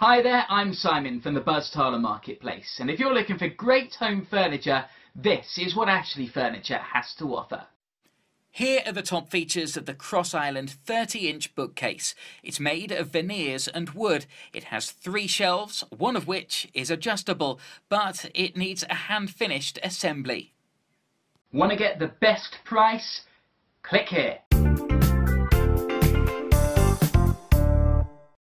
Hi there, I'm Simon from the Buzztala Marketplace, and if you're looking for great home furniture, this is what Ashley Furniture has to offer. Here are the top features of the Cross Island 30 inch bookcase. It's made of veneers and wood. It has three shelves, one of which is adjustable, but it needs a hand finished assembly. Want to get the best price? Click here.